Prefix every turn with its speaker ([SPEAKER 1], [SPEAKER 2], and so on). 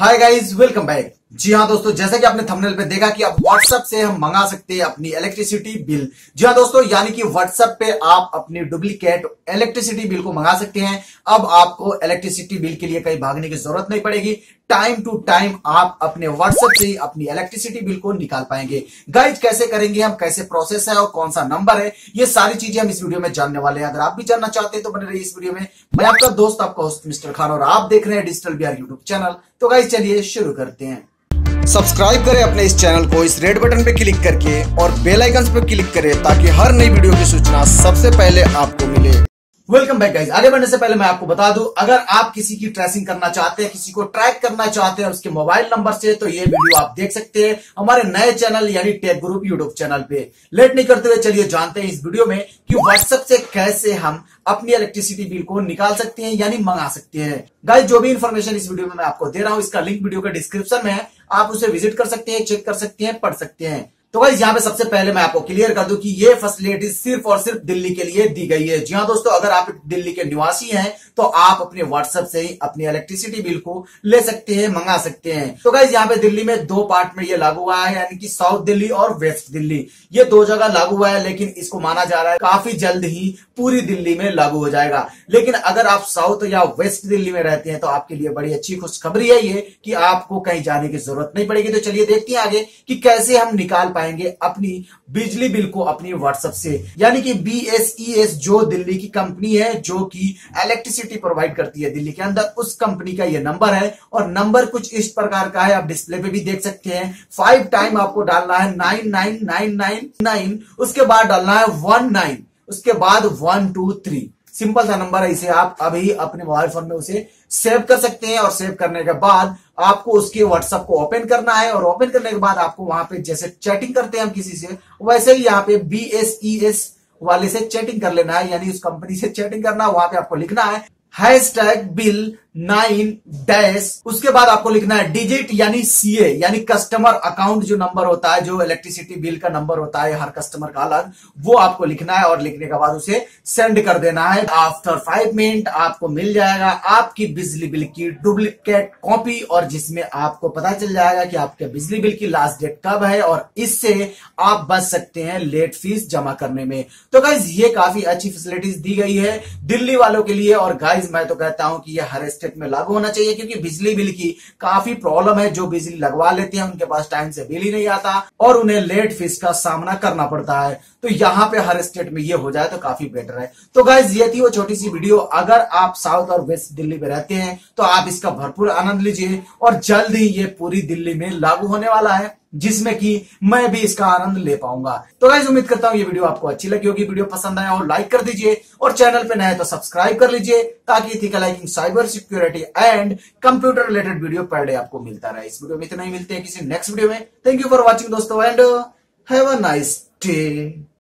[SPEAKER 1] हाय guys welcome back जी हाँ दोस्तों, जैसा कि आपने थंबनेल पे देखा कि आप व्हाट्सएप से हम मंगा सकते हैं अपनी इलेक्ट्रिसिटी बिल जी हाँ दोस्तों, यानी कि व्हाट्सएप पे आप अपनी डुप्लीकेट इलेक्ट्रिसिटी बिल को मंगा सकते हैं। अब आपको इलेक्ट्रिसिटी बिल के लिए कहीं भागने की ज़रूरत नहीं पड़ेगी। टाइम टू टाइम आप अपने व्हाट्सएप से ही अपनी इलेक्ट्रिसिटी बिल को निकाल पाएँगे। गाइज़ कैसे करेंगे हम? कैसे प्रोसेस है और कौन सा नंबर है? ये सारी चीज़ें हम इस वीडियो में जानने वाले हैं। अगर आप भी जानना चाहते हैं तो बने रहिए इस वीडियो में। मैं आपका दोस्त, आपका होस्ट मिस्टर खान और आप देख रहे हैं डिजिटल बिहार यूट्यूब चैनल तो गाइज़ चलिए शुरू करते हैं। सब्सक्राइब करें अपने इस चैनल को, इस रेड बटन पे क्लिक करके और बेल आइकन पे क्लिक करें ताकि हर नई वीडियो की सूचना सबसे पहले आपको मिले। वेलकम बैक गाइज़ आगे बढ़ने से पहले मैं आपको बता दूँ, अगर आप किसी की ट्रेसिंग करना चाहते हैं, किसी को ट्रैक करना चाहते हैं उसके मोबाइल नंबर से तो ये वीडियो आप देख सकते हैं हमारे नए चैनल यानी टेक ग्रुप यूट्यूब चैनल पे। लेट नहीं करते हुए चलिए जानते हैं इस वीडियो में कि व्हाट्सएप से कैसे हम अपनी इलेक्ट्रिसिटी बिल को निकाल सकते हैं, यानी मंगा सकते हैं। गाइज़ जो भी इंफॉर्मेशन इस वीडियो में मैं आपको दे रहा हूँ, इसका लिंक वीडियो के डिस्क्रिप्शन में है। आप उसे विज़िट कर सकते हैं चेक कर सकते हैं, पढ़ सकते हैं। तो भाई यहाँ पे सबसे पहले मैं आपको क्लियर कर दूँ कि ये फैसिलिटी सिर्फ़ और सिर्फ़ दिल्ली के लिए दी गई है। जी हाँ दोस्तों, अगर आप दिल्ली के निवासी हैं तो आप अपने व्हाट्सएप से ही अपनी इलेक्ट्रिसिटी बिल को ले सकते हैं, मंगा सकते हैं। तो गाइज़ यहाँ पे दिल्ली में दो पार्ट में ये लागू हुआ है, यानी कि साउथ दिल्ली और वेस्ट दिल्ली। ये दो जगह लागू हुआ है, लेकिन इसको माना जा रहा है काफ़ी जल्द ही पूरी दिल्ली में लागू हो जाएगा। लेकिन अगर आप साउथ या वेस्ट दिल्ली में रहते हैं तो आपके लिए बड़ी अच्छी खुशखबरी है ये, कि आपको कहीं जाने की ज़रूरत नहीं पड़ेगी। तो चलिए देखते हैं आगे कि कैसे हम निकाल पाएँगे अपनी बिजली बिल को अपनी व्हाट्सएप से। यानी कि बीएसईएस जो दिल्ली की कंपनी है, जो कि इलेक्ट्रिसिटी प्रोवाइड करती है दिल्ली के अंदर, उस कंपनी का ये नंबर है। और नंबर कुछ इस प्रकार का है, आप डिस्प्ले पे भी देख सकते हैं। फाइव टाइम आपको डालना है nine nine nine nine nine उसके बाद डालना है वन नाइन उसके बाद वन टू थ्री सिंपल सा नंबर है, इसे आप अभी अपने मोबाइल फ़ोन में उसे सेव कर सकते हैं और सेव करने के बाद आपको उसके व्हाट्सएप को ओपन करना है और ओपन करने के बाद आपको वहाँ पे जैसे चैटिंग करते हैं हम किसी से, वैसे ही यहाँ पे बी एस ई एस वाले से चैटिंग कर लेना है, यानी उस कंपनी से चैटिंग करना है वहाँ पे आपको लिखना है hash tag bill nine dash उसके बाद आपको लिखना है डिजिट यानी सीए यानी कस्टमर अकाउंट जो नंबर होता है, जो इलेक्ट्रिसिटी बिल का नंबर होता है, हर कस्टमर का अलग, वो आपको लिखना है और लिखने के बाद उसे सेंड कर देना है। आफ्टर फाइव मिनट आपको मिल जाएगा आपकी बिजली बिल की डुप्लीकेट कॉपी और जिसमें आपको पता चल जाएगा कि आपके बिजली बिल की लास्ट डेट कब है और इससे आप बच सकते हैं लेट फ़ीस जमा करने में। तो गाइज़ ये काफ़ी अच्छी फैसिलिटीज़ दी गई है दिल्ली वालों के लिए और गाइज़ मैं तो कहता हूँ कि ये हर स्टेट में लागू होना चाहिए, क्योंकि बिजली बिल की काफ़ी प्रॉब्लम है। जो बिजली लगवा लेते हैं, उनके पास टाइम से बिल ही नहीं आता और उन्हें लेट फ़ीस का सामना करना पड़ता है। तो यहाँ पे हर स्टेट में ये हो जाए तो काफ़ी बेटर है। तो गाइज़ ये थी वो छोटी सी वीडियो। अगर आप साउथ और वेस्ट दिल्ली में रहते हैं तो आप इसका भरपूर आनंद लीजिए और जल्द ही ये पूरी दिल्ली में लागू होने वाला है। जिसमें कि मैं भी इसका आनंद ले पाऊँगा। तो गाइज़ उम्मीद करता हूँ ये वीडियो आपको अच्छी लगी होगी। वीडियो पसंद आया हो लाइक कर दीजिए और चैनल पे नए तो सब्सक्राइब कर लीजिए ताकि ethical hacking cyber security and computer related video per day आपको मिलता रहे। इस वीडियो में इतना ही, मिलते हैं किसी नेक्स्ट वीडियो में। थैंक यू फॉर वॉचिंग दोस्तों and have a nice day